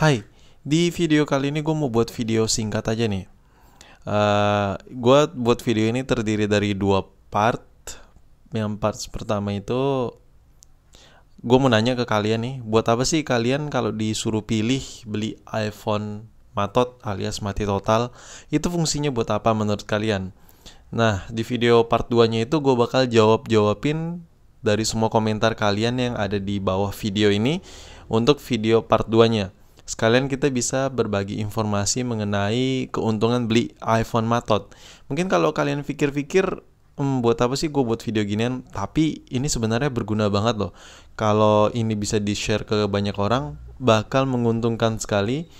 Hai, di video kali ini gue mau buat video singkat aja nih. Uh, gue buat video ini terdiri dari dua part. Yang part pertama itu gue mau nanya ke kalian nih, buat apa sih kalian kalau disuruh pilih beli iPhone matot alias mati total, itu fungsinya buat apa menurut kalian? Nah, di video part 2-nya itu gue bakal jawab-jawabin dari semua komentar kalian yang ada di bawah video ini untuk video part 2-nya. Sekalian kita bisa berbagi informasi mengenai keuntungan beli iPhone Matot. Mungkin kalau kalian pikir-pikir, hmm, buat apa sih gue buat video ginian? Tapi ini sebenarnya berguna banget loh. Kalau ini bisa di-share ke banyak orang, bakal menguntungkan sekali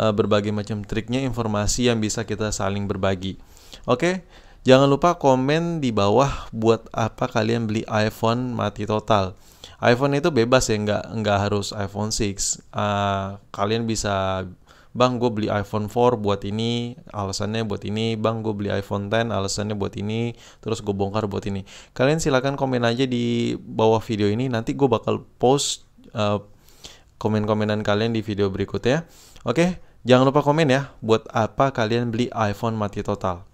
uh, berbagai macam triknya, informasi yang bisa kita saling berbagi. Oke, jangan lupa komen di bawah buat apa kalian beli iPhone mati total. iPhone itu bebas ya nggak nggak harus iPhone 6 uh, ah, kalian bisa bang gue beli iPhone 4 buat ini alasannya buat ini. Bang gue beli iPhone 10 alasannya buat ini. Terus gue bongkar buat ini. Kalian silahkan komen aja di bawah video ini. Nanti gue bakal post uh, komen-komenan kalian di video berikutnya. Oke jangan lupa komen ya buat apa kalian beli iPhone mati total